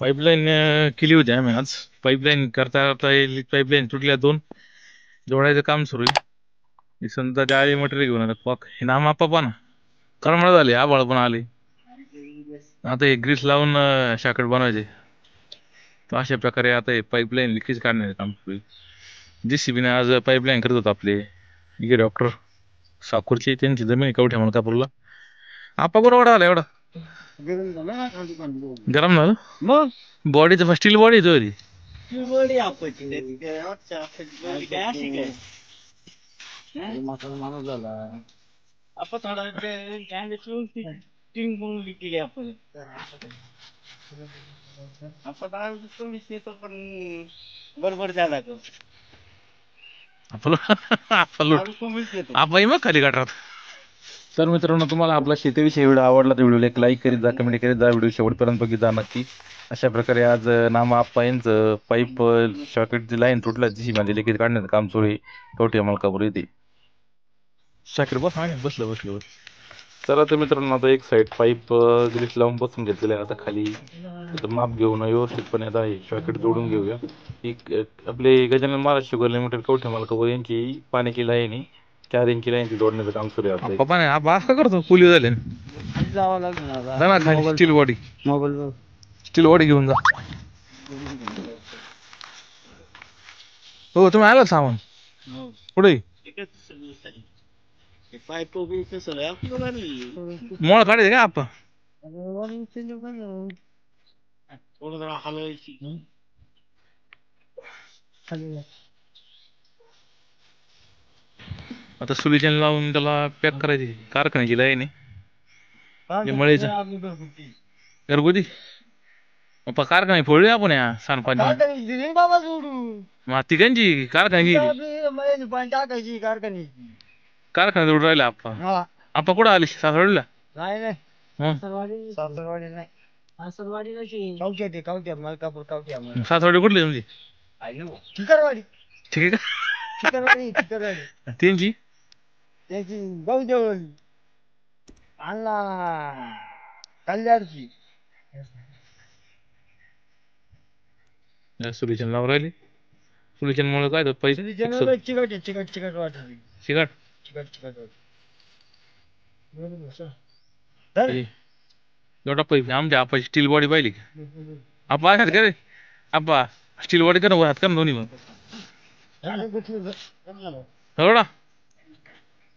Pipeline केली होती आम्ही आज. पाईपलाईन करता करता पाईपलाईन तुटल्या दोन. जोडायचं काम सुरू आहे. समजा जाळी मटेरियल घेऊन आलं. पॉक हे नाम आपा पण. करमळ झाले आबाळ पण आले. आता हे ग्रीस लावून अं, बनवायचे. तर अशा प्रकारे आता हे पाईपलाईन लिकेज काढण्याचं काम सुरू आहे. जे सी बीने आज पाईपलाईन करत होता आपले. इकडे डॉक्टर साकूरचे त्यांची जमीन कवठ्या म्हणून कापूरला आपा बरोबर आला एवढा. गरम झालं मग? बॉडीचं स्टील बॉडी तो ती बडी आपत्ती. बडी काय माणूस झाला. आपण थोडा टिंग म्हणून विकली आपण. आपण येतो पण बरोबर झाला तो येतो आपण मग खाली गाठात तर मित्रांनो तुम्हाला आपला शेतीविषयी व्हिडिओ आवडला तर व्हिडिओला एक लाईक करीत जा कमेंट करीत जा व्हिडिओ शेवटपर्यंत बघित जा नक्की. अशा प्रकारे आज नामा यांचं पाईप शॉकेटची लाईन तुटला जी माझी लिकेज काढण्याचं काम सुरू आहे कवठे मलकापूर येते शाकीर बस हा बसलं बसलं बस. चला तर मित्रांनो आता एक साईड पाईप ग्रीस लावून बसून घेतलेलं आहे आता खाली आता माप घेऊन व्यवस्थितपणे आता हे शॉकेट जोडून घेऊया. एक आपले गजानन महाराज शुगर लिमिटेड कवठे मलकापूर यांची पाण्याची लाईन आहे. चार इंची लाईनची जोडण्याचं काम सुरू आहे आता पप्पा नाही बस का करतो? पोलिओ झाले. जावं जा ना खाली steel body. Mobile steel body घेऊन जा. हो तुम्ही आला सामान? पुढे मोळ काढायचं का आपण थोडं जरा हलवायची आता सुलीचन लावून त्याला पॅक करायची. कारखान्याची लाईन आहे. मळीचं. घरगुती? पप्पा कारखाने फोडले आपण या सांडपाणी. बाबा तिघांची कारखान्याची? पाणी टाकायची कारखान्याची. कारखान्यात जोडून राहिला आप्पा हा. आप्पा कुठं आली? सासवडीला नाही नाही? सासरवाडी नाही. सासरवाडी कशी? कवट्या ते मलकापूर सासवडी कुठली तुमची? चिकरवाडी. ठीक आहे चिकरवाडी चिकरवाडी. का त्यांची? त्याची गौदेवळी अण्णा कल्याणची सुलीचन लावून राहिली सुलीचन मुळे काय होत पैसे चिकट चिकट चिकट चिकट वाटली चिकट चिकट एवढा पैसे आमच्या आपाची स्टील बॉडी पाहिली का आपा हात करे आपा स्टील बॉडी कर हात कर दोन्ही मग एवढा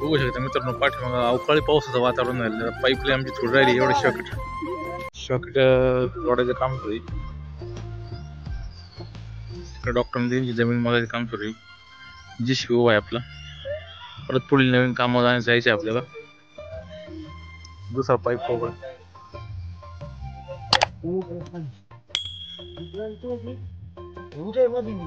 बघू शकता मित्रांनो पाठीमागं अवकाळी पावसाचं वातावरण झालं पाईपलाईन आमची थोडी राहिली एवढे शॉकेट शॉकेट जोडायचं काम सुरू आहे. इकडे डॉक्टरांनी त्यांची जमीन मागायचं काम सुरू आहे. जी शिव आहे आपला. परत पुढील नवीन कामं जाण्या जायचं आहे आपल्याला. दुसरा पाईप पकड 이건 또 문제만 있는